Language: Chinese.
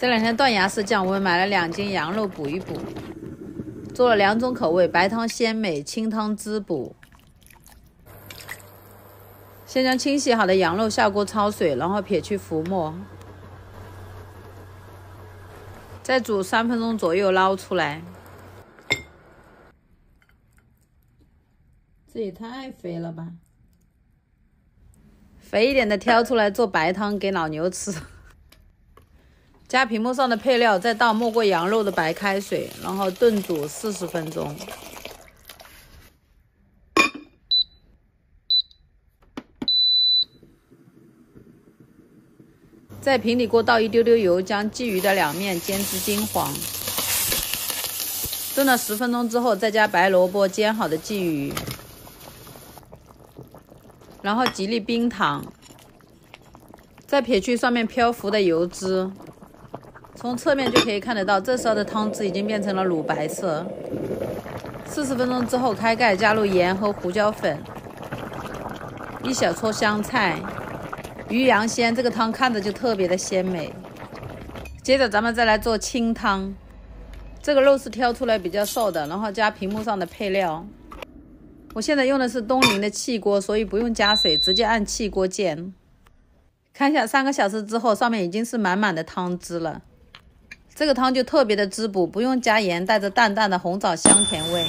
这两天断崖式降温，买了两斤羊肉补一补。做了两种口味，白汤鲜美，清汤滋补。先将清洗好的羊肉下锅焯水，然后撇去浮沫，再煮三分钟左右，捞出来。这也太肥了吧！肥一点的挑出来做白汤给老牛吃。加屏幕上的配料，再倒没过羊肉的白开水，然后炖煮四十分钟。在平底锅倒一丢丢油，将鲫鱼的两面煎至金黄。炖了十分钟之后，再加白萝卜、煎好的鲫鱼，然后几粒冰糖，再撇去上面漂浮的油脂。从侧面就可以看得到，这时候的汤汁已经变成了乳白色。四十分钟之后开盖，加入盐和胡椒粉，一小撮香菜，鱼羊鲜，这个汤看着就特别的鲜美。接着咱们再来做清汤，这个肉是挑出来比较瘦的，然后加屏幕上的配料。我现在用的是东林的气锅，所以不用加水，直接按气锅键。看一下三个小时之后，上面已经是满满的汤汁了。这个汤就特别的滋补，不用加盐，带着淡淡的红枣香甜味。